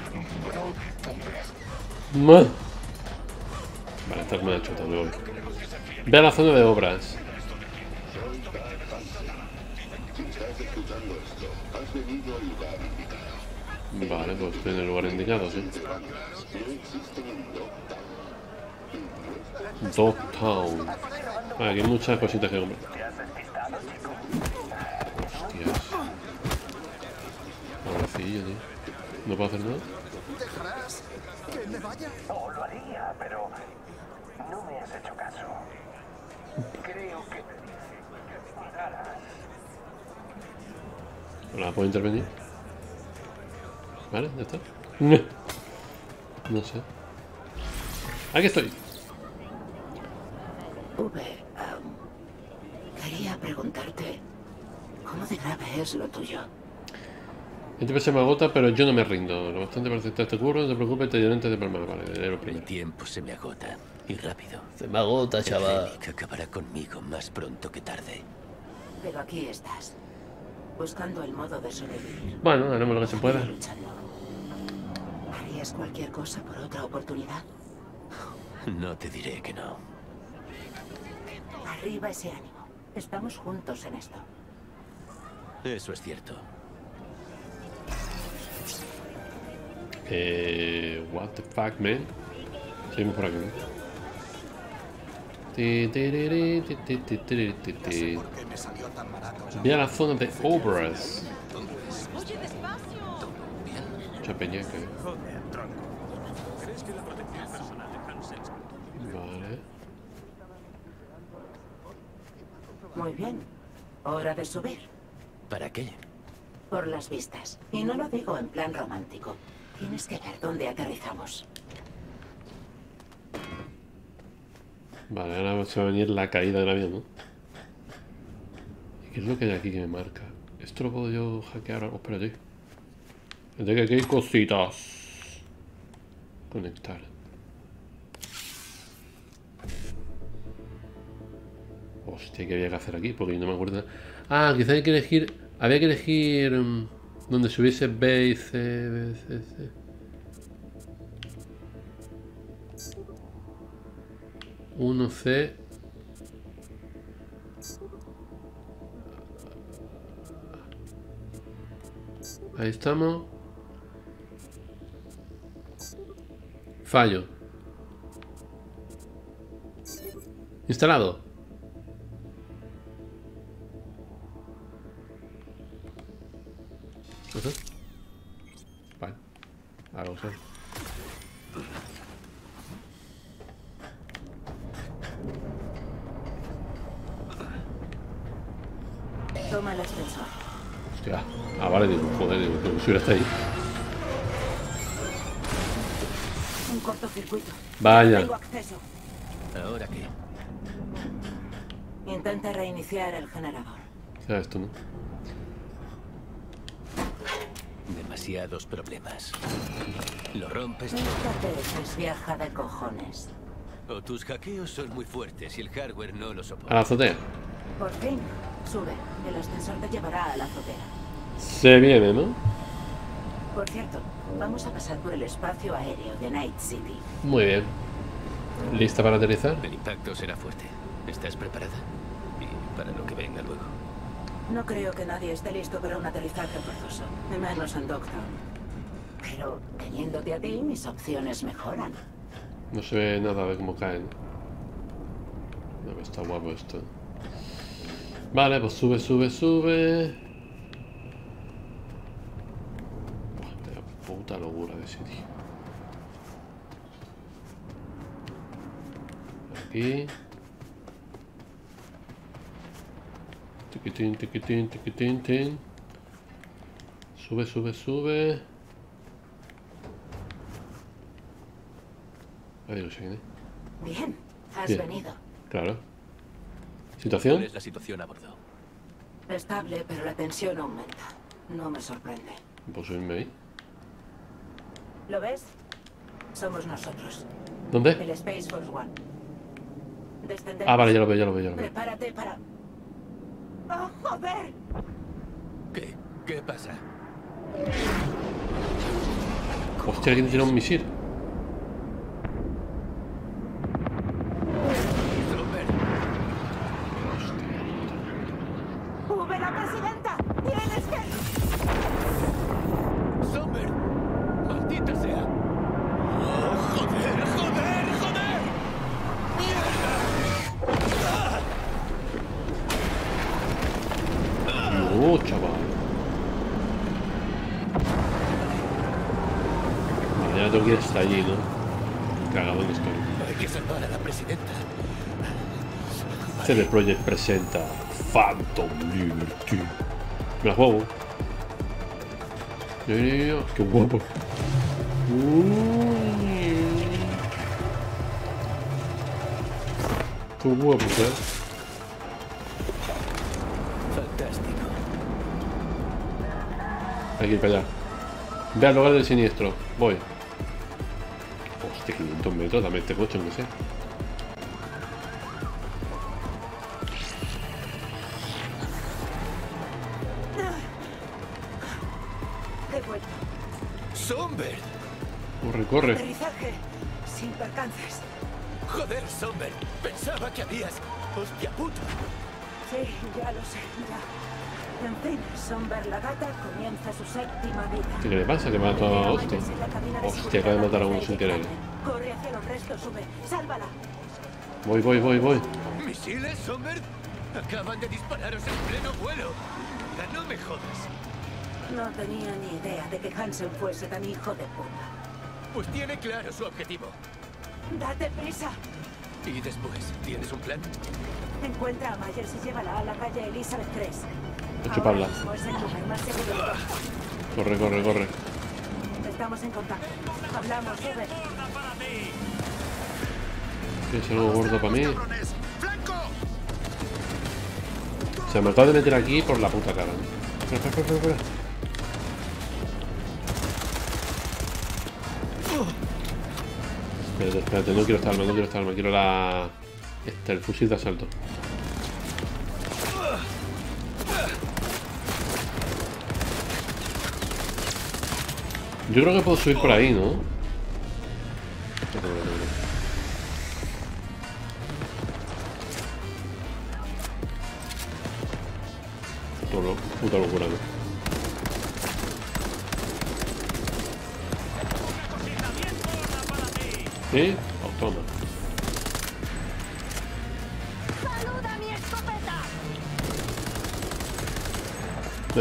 Bueno, Ma- Vale, estás mal hecho, voy. Ve a la zona de obras. Vale, pues estoy en el lugar indicado, sí. Dogtown. Vale, aquí hay muchas cositas que comprar. Hostias. Pobrecillo, tío. ¿No puedo hacer nada? ¿Dejarás que me vaya? no lo haría, pero no me has hecho caso. Creo que te dije que. Hola, ¿puedo intervenir? Vale, ya está. No sé. Aquí estoy. V, preguntarte, ¿cómo de grave es lo tuyo? El tiempo se me agota, pero yo no me rindo. Lo bastante para aceptar este curro, no te preocupes, te diré antes de palmar. Vale, lo El primero. tiempo se me agota. Y rápido. Se me agota, El Relic acabará conmigo más pronto que tarde. Pero aquí estás, buscando el modo de sobrevivir. Bueno, haremos lo que se pueda. Luchando. ¿Harías cualquier cosa por otra oportunidad? No te diré que no. Arriba ese ánimo. Estamos juntos en esto. Eso es cierto. Eh, what the fuck, man. Seguimos por aquí. ¿no? Ti, tiriri, ti, ti, ti, tiri, ti, ti. ¿Por qué me salió tan barato? Ve a la zona de obras. Mucha peña que. Vale. Muy bien. Hora de subir. ¿Para qué? Por las vistas. Y no lo digo en plan romántico. Tienes que ver dónde aterrizamos. Vale, ahora se va a venir la caída del avión, ¿no? ¿Y qué es lo que hay aquí que me marca? ¿Esto lo puedo yo hackear? Oh, espérate. Espérate que aquí hay cositas. Conectar. Hostia, ¿qué había que hacer aquí? Porque yo no me acuerdo. Ah, quizá hay que elegir... Había que elegir... mm, donde se hubiese B y C, B, C, C. Uno C. Ahí estamos. Fallo. Instalado. Vale. Ahora usar. Toma el ascensor. Hostia. Ah, vale, digo, joder, digo, que hubiera está ahí. Un cortocircuito. Vaya. Tengo acceso. ¿Ahora qué? Intenta reiniciar el generador. Ya esto, ¿no? Demasiados problemas. Lo rompes. Nunca te viaja de cojones. O tus hackeos son muy fuertes y el hardware no lo A la soporta. azotea. Por fin, sube. El ascensor te llevará a la azotea. Se viene, ¿no? Por cierto, vamos a pasar por el espacio aéreo de Night City. Muy bien. ¿Lista para aterrizar? El impacto será fuerte. ¿Estás preparada? Y para lo que venga luego. No creo que nadie esté listo para un aterrizaje forzoso, y menos en Dogtown. Pero teniéndote a ti, mis opciones mejoran. No se ve nada de cómo caen. No, está guapo esto. Vale, pues sube, sube, sube. Puta locura de sitio. Aquí. Tiquitín, tiquitín, tiquitín, tin. Sube, sube, sube. Adiós, ¿eh? Bien, has Bien. venido. Claro. ¿Cuál ¿Situación? es la situación a bordo? Estable, pero la tensión aumenta. No me sorprende. Pues ahí. ¿Lo ves? Somos nosotros, ¿Dónde? el Space Force One. Descendemos. Ah, vale, ya lo veo, ya lo veo, ya lo veo. Prepárate para... ¡Oh, joder! ¿Qué? ¿Qué pasa? Hostia, alguien tiene un misil. Tengo que ir hasta allí, ¿no? Cagado en estoy. Hay que salvar a la presidenta. CD Projekt presenta Phantom Liberty. Me la juego. Qué guapo. Qué guapo, ¿eh? Fantástico. Hay que ir para allá. Ve al lugar del siniestro. Voy. Hostia, 500 metros. Dame coche, aunque sea. De vuelta. Somber. Corre, corre. Aterrizaje sin percances. Joder, Somber. Pensaba que habías... Hostia puta. Sí, ya lo sé, ya. En fin, Somber la gata comienza su séptima vida. ¿Qué le pasa? Que mata a Vea hostia. Acaba de matar a uno sin querer. Restos, sube. ¡Sálvala! Voy, voy, voy, voy. ¿Misiles, Somber? Acaban de dispararos en pleno vuelo. No me jodas. No tenía ni idea de que Hansen fuese tan hijo de puta. Pues tiene claro su objetivo. ¡Date prisa! Y después, ¿tienes un plan? Encuentra a Myers y llévala a la calle Elizabeth 3. A chuparla. Corre, corre, corre. Estamos en contacto. Hablamos, sube. ¿Tienes algo gordo para mí? Sea, me acabo de meter aquí por la puta cara. Espera, espera, espera, espera. Espérate, espérate, no quiero esta arma, no quiero esta arma, quiero la... Este, el fusil de asalto. Yo creo que puedo subir por ahí, ¿no?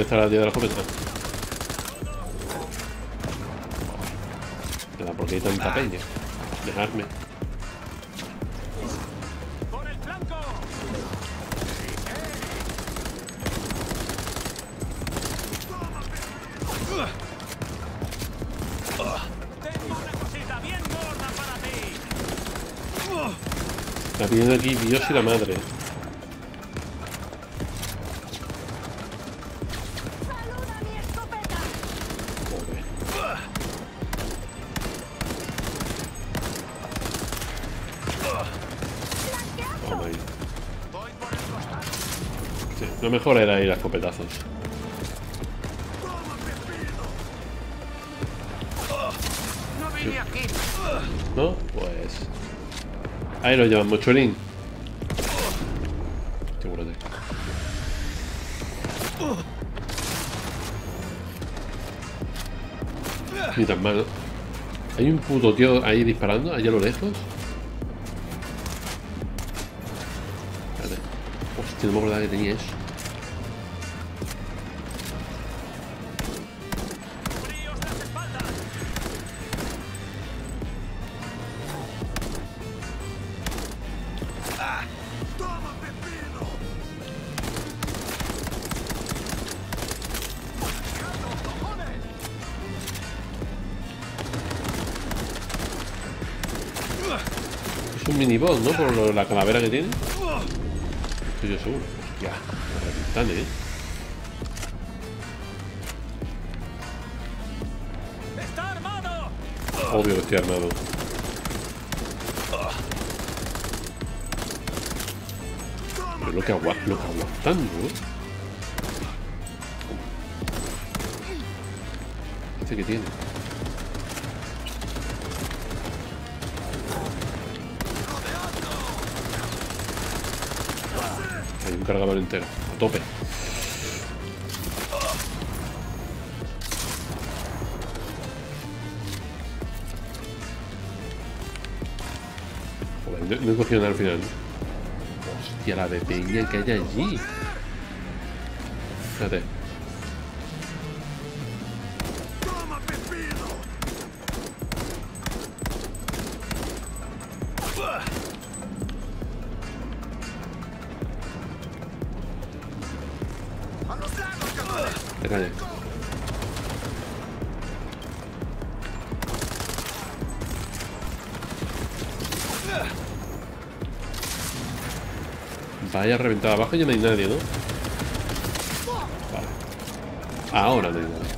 ¿Dónde está la tía de la escopeta? Nada, porque hay tanta peña. ¡Por el. Está pidiendo aquí Dios y la madre. Era ir a escopetazos. No. Pues. Ahí lo llevan, mochulín. Segúrate. Ni tan mal. Hay un puto tío ahí disparando, allá a lo lejos. Hostia, no me acordaba que tenía eso. Miniboss, ¿no? Por lo- la calavera que tiene. Estoy yo seguro. Hostia, me ¿eh? ¡Está armado! Obvio que estoy armado. Pero lo que, agua, lo que aguantando. ¿eh? Este que tiene. Cargador entero. A tope. No, he cogido nada al final. Hostia, la de peña que hay allí. Fíjate. Vaya reventada abajo ya no hay nadie, ¿no? Vale. Ahora no hay nadie.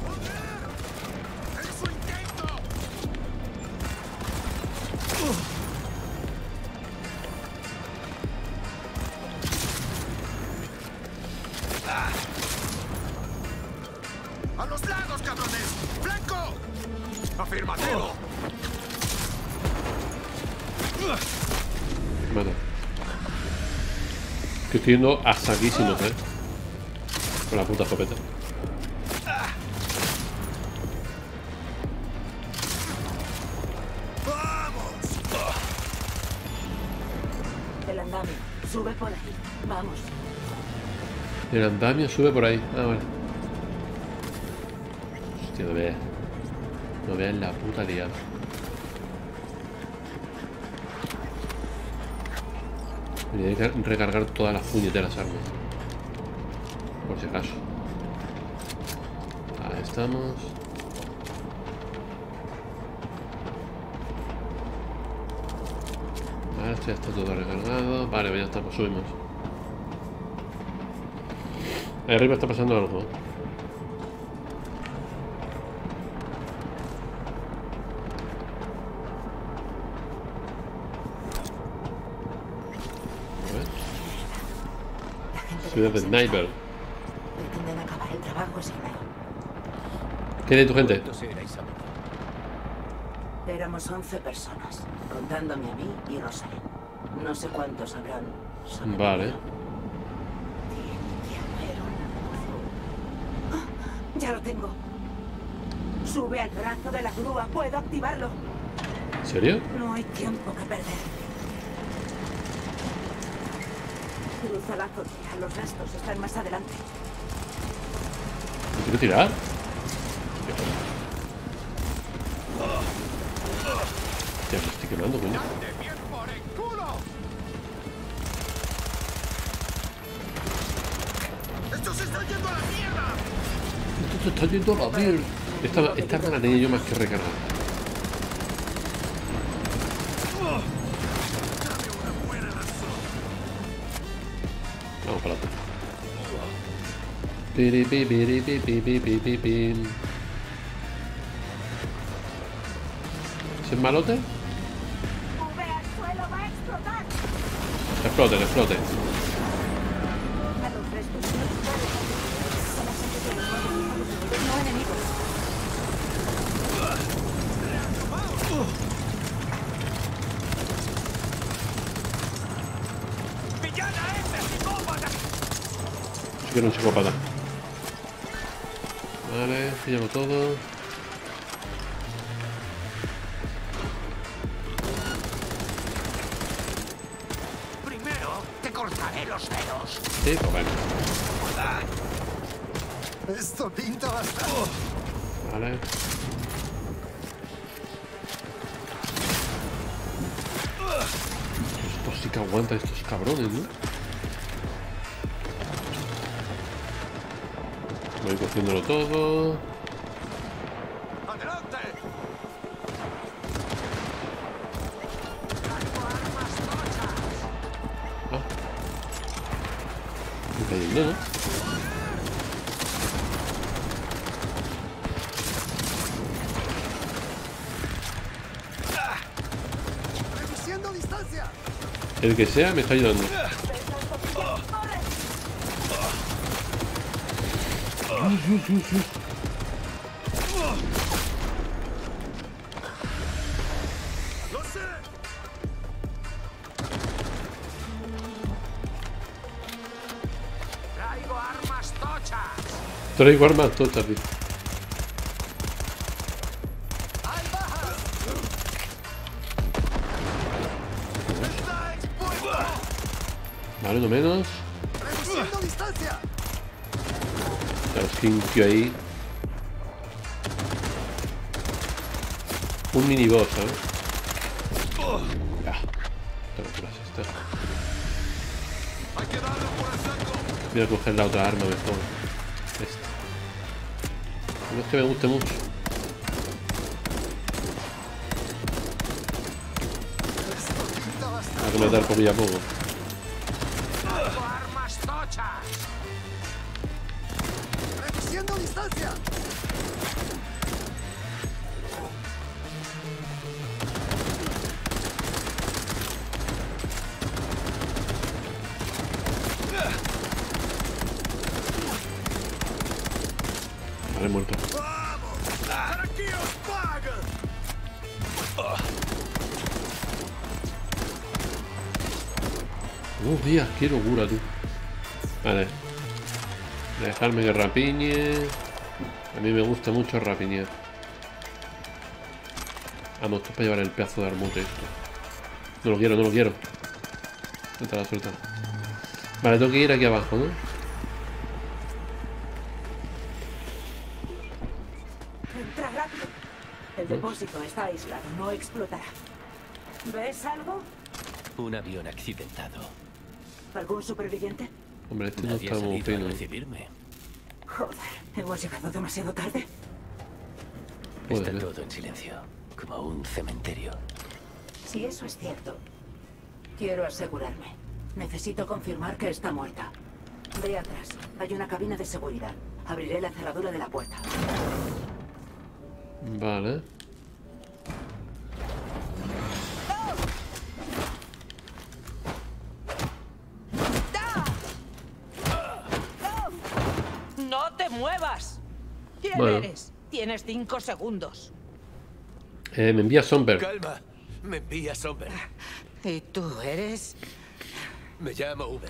Que estoy yendo a saquísimos, eh. Con la puta escopeta. El andamio. Sube por ahí. Vamos. El andamio sube por ahí. Ah, vale. Recargar todas las puñeteras armas. Por si acaso. Ahí estamos. Vale, esto ya está todo recargado. Vale, pues ya está, pues subimos. Ahí arriba está pasando algo. De Sniper. Pretenden acabar el trabajo ese enero. ¿Qué de tu gente? Éramos 11 personas, contándome a mí y Rosalind. No sé cuántos habrán. Vale. ¡Ah! Ya lo tengo. Sube al brazo de la grúa. Puedo activarlo. ¿En serio? No hay tiempo que perder. Cruza la azotea. Los restos están más adelante. ¿Me quiero tirar? Hostia, me estoy quemando, coño. ¡Esto se está yendo a la mierda! Esto se está yendo a la mierda. Esta, esta arma la tenía yo más que recargada. ¡Villana ese psicópata! Sí que era un psicópata. Pillamos todo. Primero te cortaré los dedos. Sí, pues bueno. Esto pinta bastante. Vale. Estos sí que aguantan estos cabrones, ¿no? Voy cociéndolo todo. Que sea me está ayudando. Traigo armas tochas. Traigo armas tochas. Tío ahí. Un mini boss, ¿sabes? Ya. Esta locura es esta. ¡Hay que darle por el saco! Voy a coger la otra arma mejor. Esta. No es que me guste mucho. Hay que matar poquillo a poco. Qué locura, tú. Vale. Dejarme que rapiñe. A mí me gusta mucho rapiñar. Vamos, esto es para llevar el pedazo de armute esto. No lo quiero, no lo quiero. Suéltala, suéltala. Vale, tengo que ir aquí abajo, ¿no? Entra rápido. El depósito está aislado, no explotará. ¿Ves algo? Un avión accidentado. ¿Algún superviviente? Hombre, este no está muy fino. recibirme. Joder, hemos llegado demasiado tarde. Está ser. todo en silencio, como un cementerio. Si eso es cierto, quiero asegurarme. Necesito confirmar que está muerta. Ve atrás. Hay una cabina de seguridad. Abriré la cerradura de la puerta. Vale. Tienes cinco segundos. Eh, me envía Somber. Calma, me envía Somber. ¿Y tú eres? Me llamo V.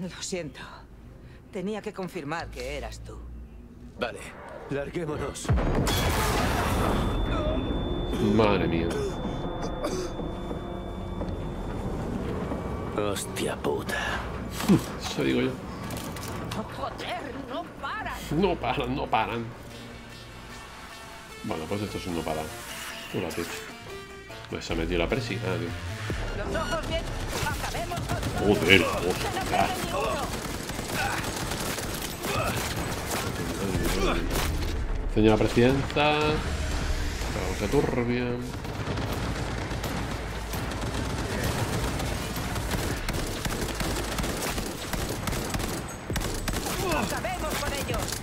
Lo siento. Tenía que confirmar que eras tú. Vale, larguémonos. Madre mía. Hostia puta. Eso digo yo. ¡Joder! ¡No paras! No paran, no paran. Bueno, pues esto es un no parar. Tú lo has dicho. Pues se ha metido la presi. Ah, tío. ¡Los ojos bien! ¡Acabemos con todo! Joder, ¡Que no hostia. quede ni uno! Señora presidenta. Causa turbia. ¡Acabemos con ellos!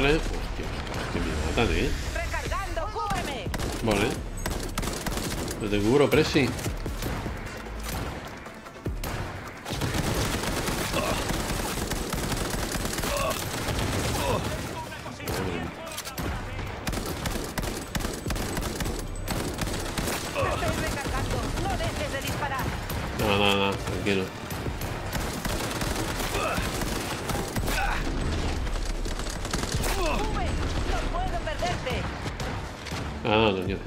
Vale. Hostia, que me matan, eh. ¡Recargando! ¡Cúbreme! Vale. No te cubro, presi. ¡Estoy recargando! ¡No dejes de disparar! No, no, no, tranquilo. ¡Cube! ¡No puedo perderte! Ah, no, tranquilo.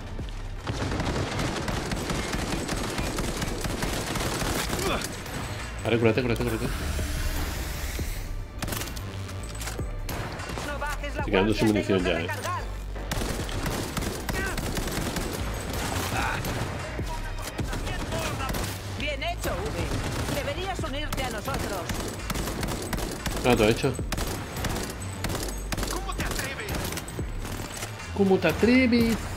Vale, cúrate, cúrate, cúrate. ¡No bajes la Estoy quedando sin munición ya, eh. Bien hecho, V. Deberías unirte a nosotros. Ah, todo hecho. ¿Cómo te atreves? ¿Cómo te atreves?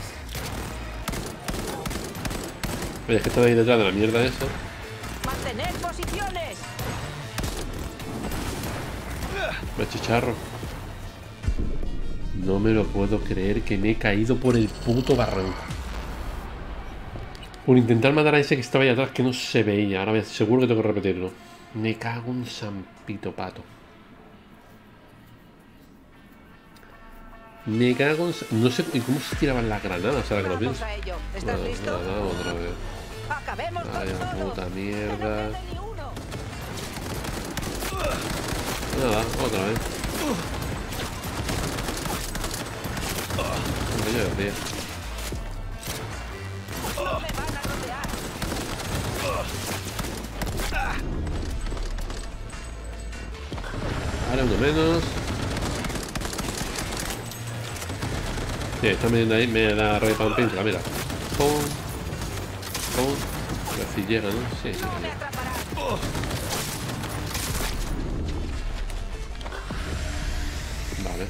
Oye, es que estaba ahí detrás de la mierda esa. Mantener posiciones. Me chicharro. No me lo puedo creer que me he caído por el puto barranco. Por intentar matar a ese que estaba ahí atrás que no se veía. Ahora seguro que tengo que repetirlo. Me cago en San Pito Pato. Me cago en... No sé ¿y cómo se tiraban las granadas ahora que lo pienso. ¿Estás listo? otra vez. Acabemos con Vaya todo. puta mierda. Nada, otra vez. Me van a rodear. Ahora uno menos. Sí, está metiendo ahí, me da rey para un pincho, mira. Pum. Pum. A ver si llega, ¿no? Sí, sí. Vale.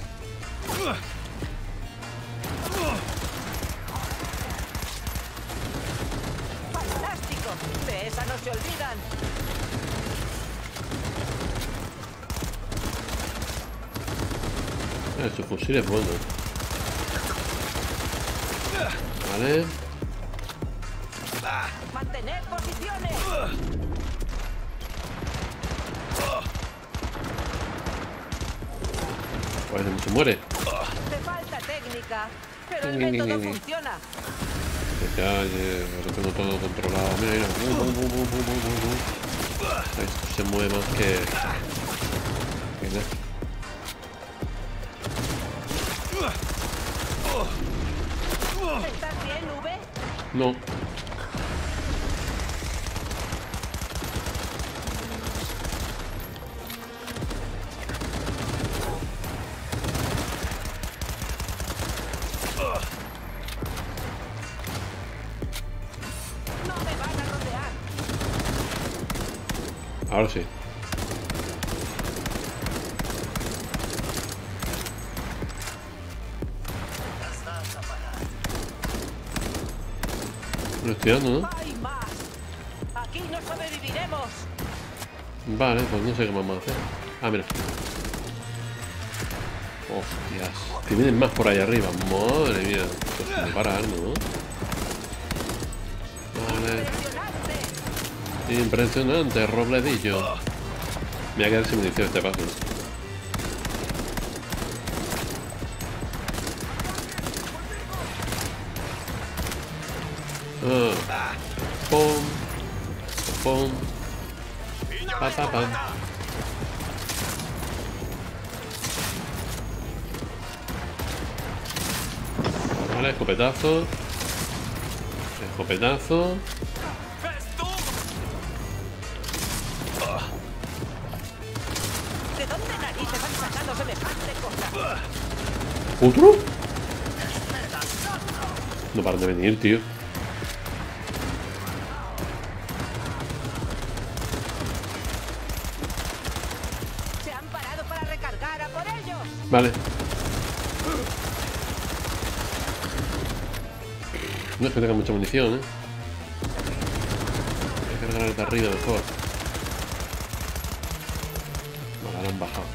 ¡Fantástico! De esa no se olvidan. Su fusil es bueno. Vale. Mantener posiciones. Pues no se muere. Te falta técnica. Pero el método funciona. Que calle, lo tengo todo controlado. Mira, mira. Uh, uh, uh, uh. Esto se mueve más que. que nada. ¿Estás bien, V? No Vale, pues no sé qué vamos a hacer. Ah, mira. Hostias. Que vienen más por ahí arriba. Madre mía. Esto se me para algo, ¿no? Vale. ¡Impresionante! Impresionante, robledillo. Me voy a quedar sin munición este paso. Pa. Vale, escopetazo. Escopetazo. ¿De dónde narices han sacado semejante cosa? ¿Otro? No paran de venir, tío. Vale. No es que tenga mucha munición, ¿eh? Voy a cargar de arriba mejor. Vale, ahora han bajado.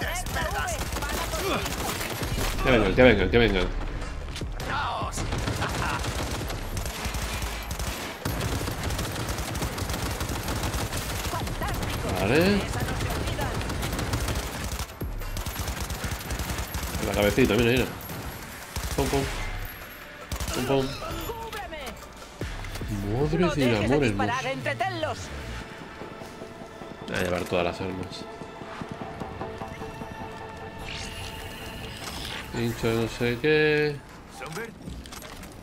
¡Alerta, V! ¡Van a por ti! Que vengan, que vengan, que vengan. ¡Fantástico! Vale. ¡Esa no se olvida! En la cabecita, mira. Pum, pum. Pum, pum. ¡Cúbreme! Madre ¡No de amor disparar! Voy a llevar todas las armas. Pincho de no sé qué. Somber,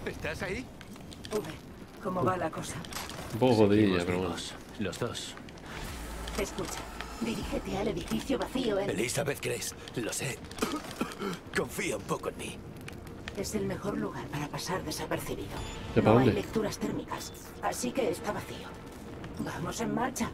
¿estás ahí? V, ¿cómo va la cosa? Un poco jodidilla, Seguimos pero bueno. Los dos. Escucha, dirígete al edificio vacío en... Elizabeth Grace, lo sé. Confía un poco en mí. Es el mejor lugar para pasar desapercibido. ¿Ya para No hay lecturas térmicas, así que está vacío. Vamos en marcha.